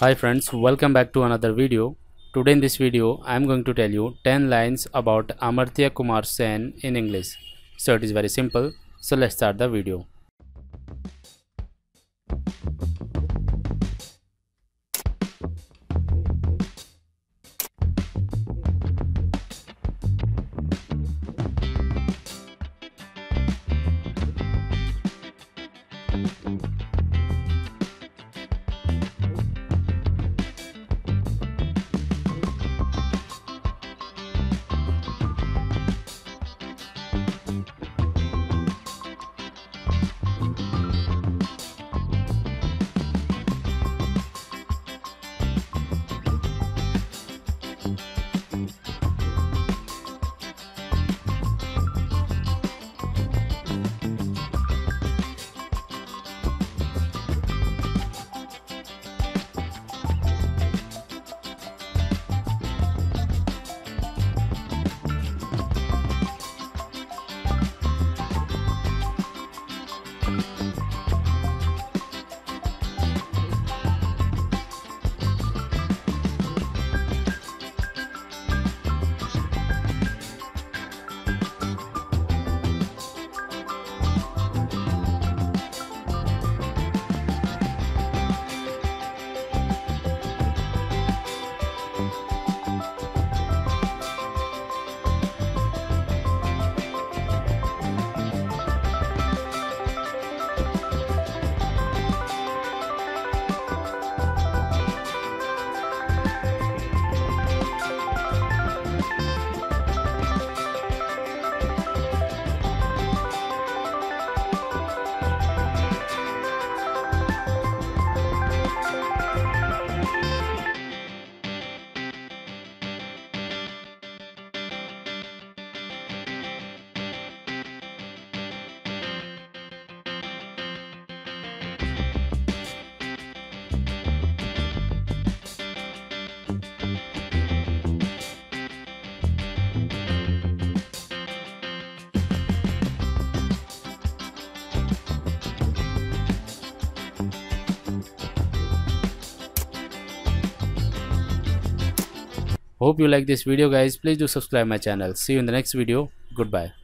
Hi friends, welcome back to another video. Today in this video, I am going to tell you 10 lines about Amartya Kumar Sen in English. So it is very simple. So let's start the video. Hope you like this video guys. Please do subscribe my channel. See you in the next video. Goodbye.